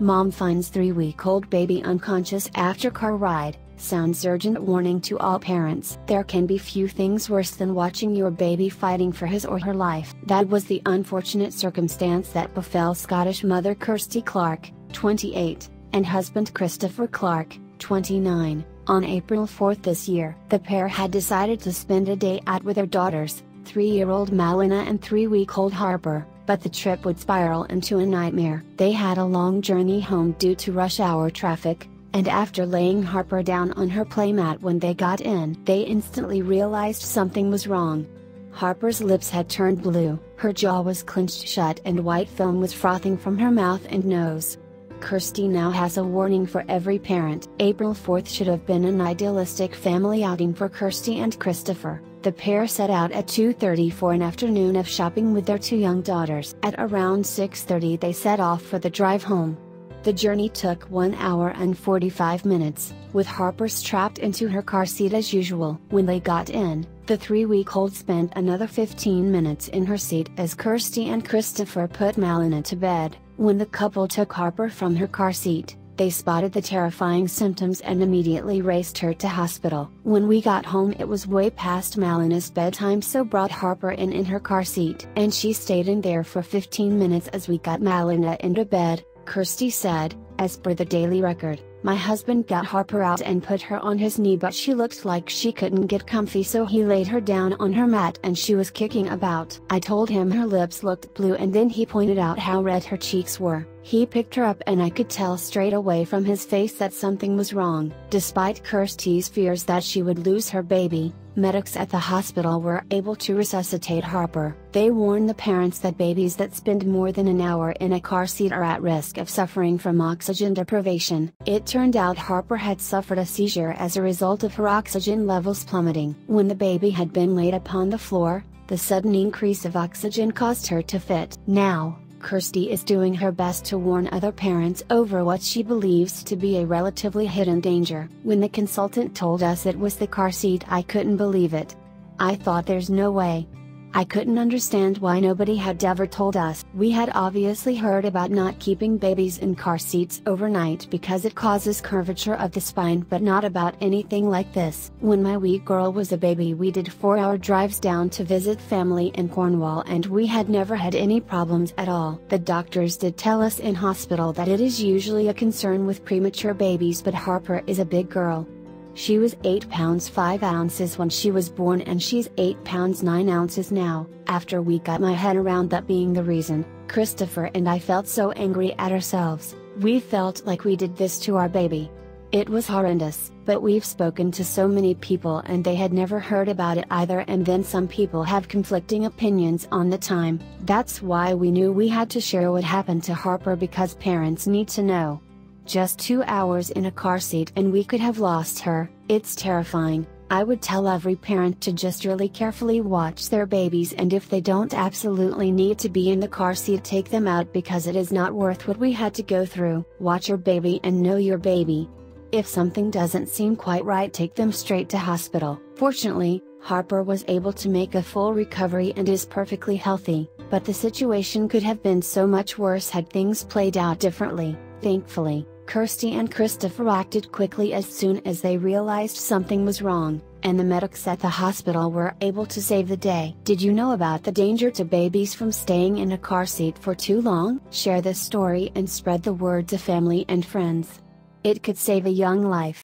Mom finds three week old baby unconscious after car ride, sounds urgent warning to all parents. There can be few things worse than watching your baby fighting for his or her life. That was the unfortunate circumstance that befell Scottish mother Kirsti Clark, 28, and husband Christopher Clark, 29, on April 4 this year. The pair had decided to spend a day out with their daughters, 3-year-old Malena and 3-week-old Harper, but the trip would spiral into a nightmare. They had a long journey home due to rush hour traffic, and after laying Harper down on her playmat when they got in, they instantly realized something was wrong. Harper's lips had turned blue, her jaw was clenched shut and white film was frothing from her mouth and nose. Kirsti now has a warning for every parent. April 4th should have been an idealistic family outing for Kirsti and Christopher. The pair set out at 2.30 for an afternoon of shopping with their two young daughters. At around 6.30 they set off for the drive home. The journey took 1 hour and 45 minutes, with Harper strapped into her car seat as usual. When they got in, the three-week-old spent another 15 minutes in her seat as Kirsti and Christopher put Malena to bed. When the couple took Harper from her car seat, they spotted the terrifying symptoms and immediately raced her to hospital. When we got home it was way past Malena's bedtime so brought Harper in in her car seat. And she stayed in there for 15 minutes as we got Malena into bed, Kirsti said, as per the Daily Record, my husband got Harper out and put her on his knee but she looked like she couldn't get comfy so he laid her down on her mat and she was kicking about. I told him her lips looked blue and then he pointed out how red her cheeks were. He picked her up and I could tell straight away from his face that something was wrong. Despite Kirsti's fears that she would lose her baby, medics at the hospital were able to resuscitate Harper. They warn the parents that babies that spend more than an hour in a car seat are at risk of suffering from oxygen deprivation. It turned out Harper had suffered a seizure as a result of her oxygen levels plummeting. When the baby had been laid upon the floor, the sudden increase of oxygen caused her to fit. Now, Kirsti is doing her best to warn other parents over what she believes to be a relatively hidden danger. When the consultant told us it was the car seat I couldn't believe it. I thought there's no way, I couldn't understand why nobody had ever told us. We had obviously heard about not keeping babies in car seats overnight because it causes curvature of the spine but not about anything like this. When my wee girl was a baby we did 4 hour drives down to visit family in Cornwall and we had never had any problems at all. The doctors did tell us in hospital that it is usually a concern with premature babies but Harper is a big girl. She was 8 pounds 5 ounces when she was born and she's 8 pounds 9 ounces now. After we got my head around that being the reason, Christopher and I felt so angry at ourselves. We felt like we did this to our baby. It was horrendous, but we've spoken to so many people and they had never heard about it either and then some people have conflicting opinions on the time. That's why we knew we had to share what happened to Harper because parents need to know. Just two hours in a car seat and we could have lost her, it's terrifying. I would tell every parent to just really carefully watch their babies and if they don't absolutely need to be in the car seat take them out because it is not worth what we had to go through. Watch your baby and know your baby. If something doesn't seem quite right take them straight to hospital. Fortunately, Harper was able to make a full recovery and is perfectly healthy, but the situation could have been so much worse had things played out differently, thankfully. Kirsti and Christopher acted quickly as soon as they realized something was wrong, and the medics at the hospital were able to save the day. Did you know about the danger to babies from staying in a car seat for too long? Share this story and spread the word to family and friends. It could save a young life.